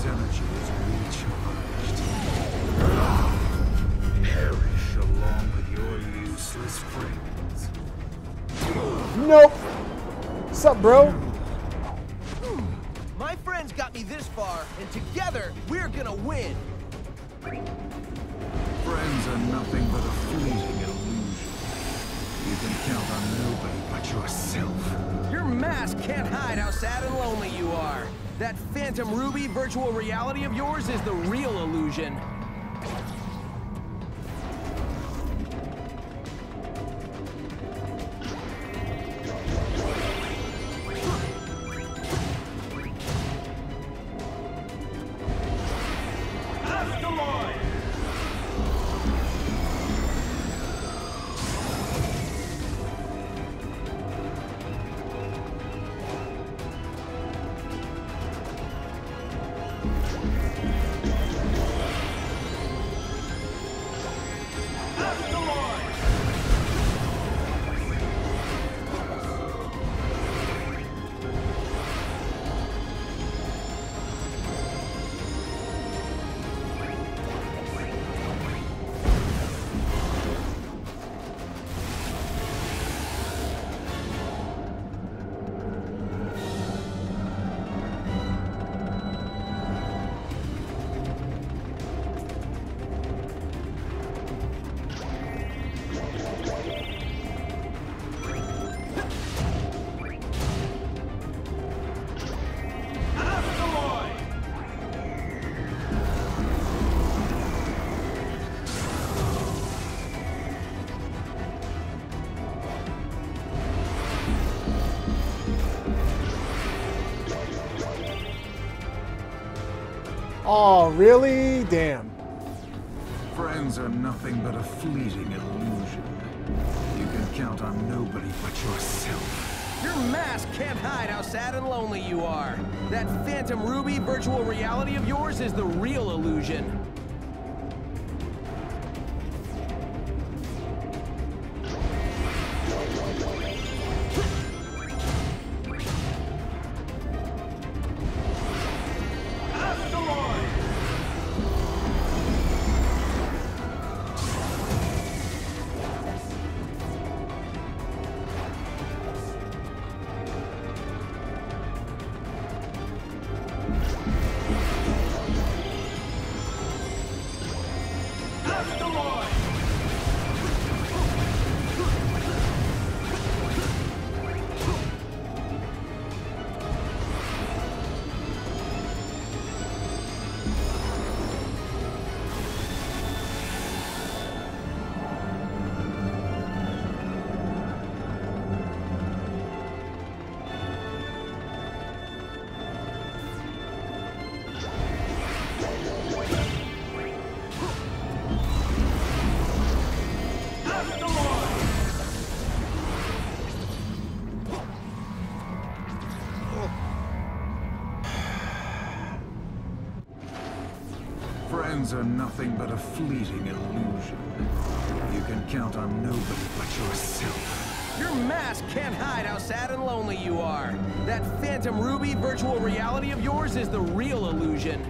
Phantom Ruby's energy is recharged. Perish along with your useless friends. Nope. What's up, bro? My friends got me this far, and together, we're gonna win. Friends are nothing but a fleeting illusion. You can count on nobody but yourself. Your mask can't hide how sad and lonely you are. That Phantom Ruby virtual reality of yours is the real illusion. Oh, really? Damn. Friends are nothing but a fleeting illusion. You can count on nobody but yourself. Your mask can't hide how sad and lonely you are. That Phantom Ruby virtual reality of yours is the real illusion. Are nothing but a fleeting illusion. You can count on nobody but yourself. Your mask can't hide how sad and lonely you are. That Phantom Ruby virtual reality of yours is the real illusion.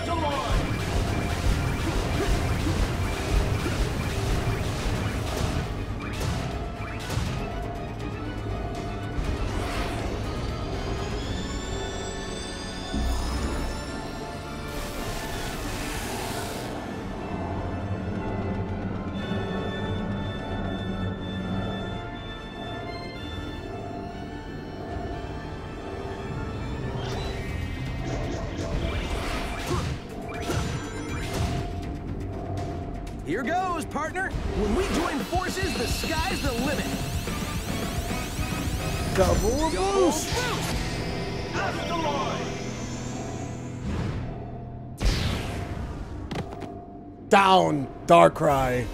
Come on! Here goes, partner. When we join forces, the sky's the limit. Double boost. Down, Darkrai.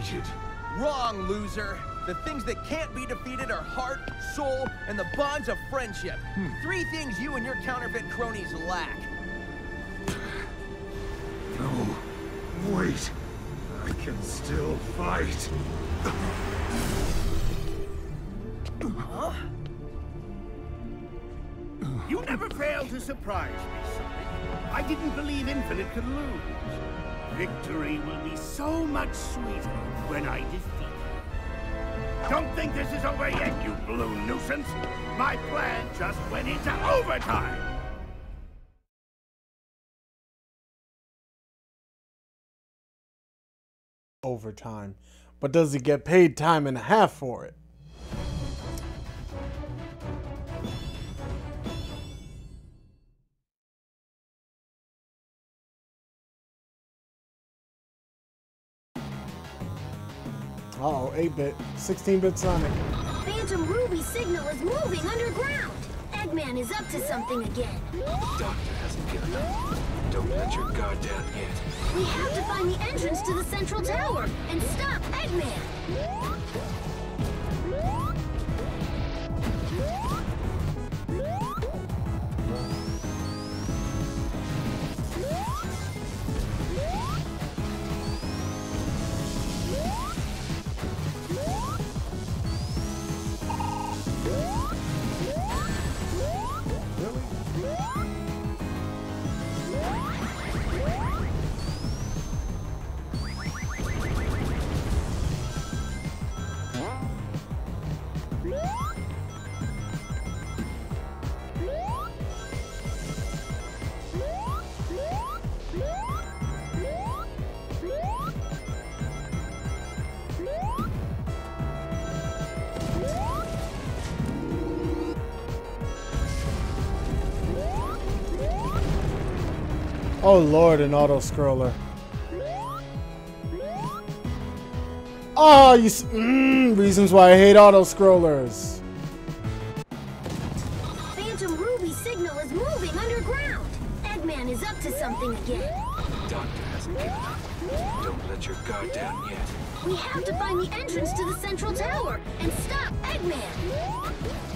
Defeated. Wrong, loser. The things that can't be defeated are heart, soul, and the bonds of friendship. Hmm. Three things you and your counterfeit cronies lack. No. Wait. I can still fight. You never fail to surprise me, Sonic. I didn't believe Infinite could lose. Victory will be so much sweeter when I defeat you. Don't think this is over yet, you blue nuisance! My plan just went into overtime! Overtime. But does he get paid time and a half for it? Uh oh, 8-bit, 16-bit Sonic. Phantom Ruby signal is moving underground. Eggman is up to something again. Doctor hasn't given up. Don't let your guard down yet. We have to find the entrance to the central tower and stop Eggman. Oh lord, an auto scroller. Oh, you s- mm, reasons why I hate auto scrollers. Phantom Ruby signal is moving underground. Eggman is up to something again. Doctor hasn't given up. Don't let your guard down yet. We have to find the entrance to the central tower and stop Eggman.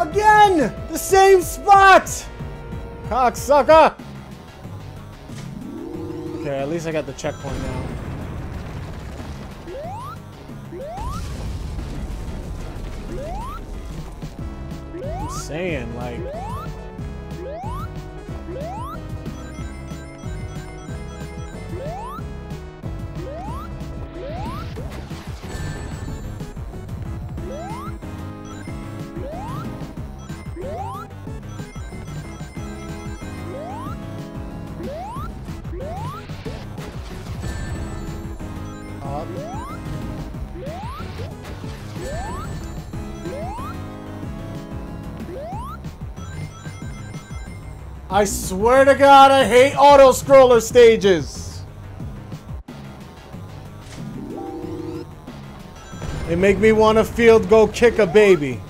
Again! The same spot! Cocksucker! Okay, at least I got the checkpoint now. I'm saying, like... I swear to God, I hate auto-scroller stages. They make me want to field go kick a baby.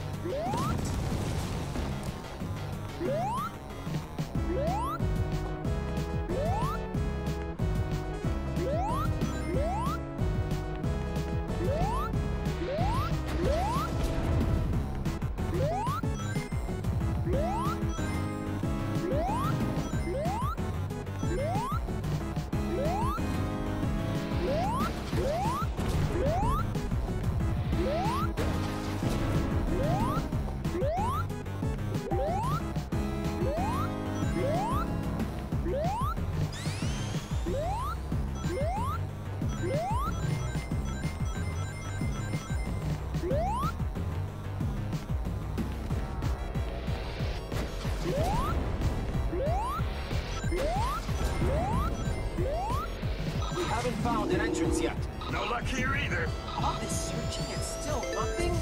We haven't found an entrance yet. No luck here either. All this searching and still nothing?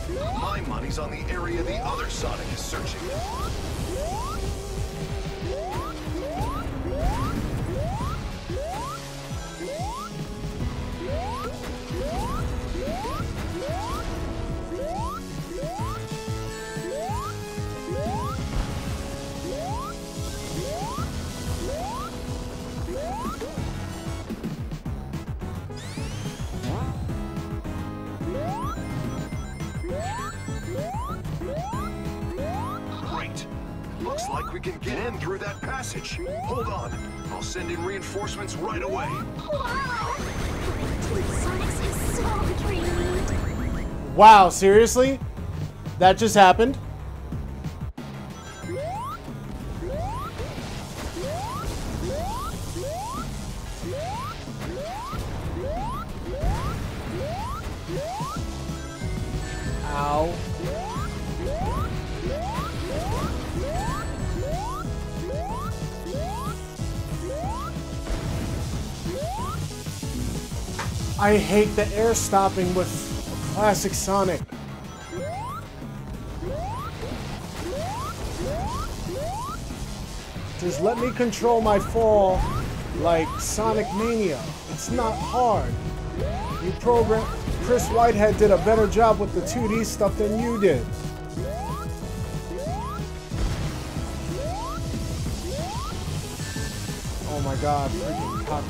My money's on the area the other Sonic is searching. We can get in through that passage. Hold on. I'll send in reinforcements right away. Wow! Team Sonics is so dreamy. Wow, seriously? That just happened? I hate the air stopping with classic Sonic. Just let me control my fall like Sonic Mania. It's not hard. You program Chris Whitehead did a better job with the 2D stuff than you did. Oh my god, freaking cock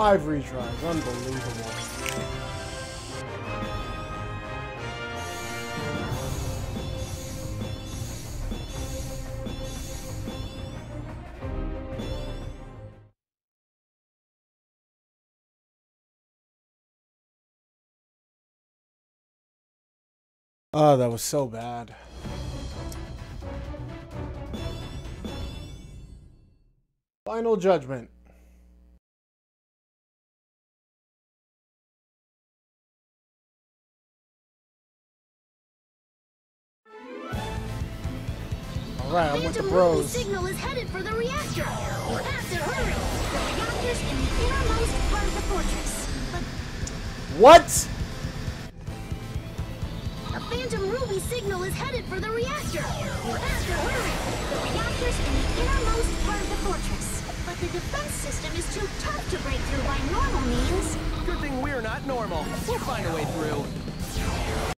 Five retries, unbelievable. Oh, that was so bad. Final judgment. All right, I'm with the Phantom Ruby bros. signal is headed for the reactor. You have to hurry. The reactor's in the innermost part of the fortress. But What? a Phantom Ruby signal is headed for the reactor. You have to hurry. The reactor's in the innermost part of the fortress. But the defense system is too tough to break through by normal means. Good thing we're not normal. We'll find a way through.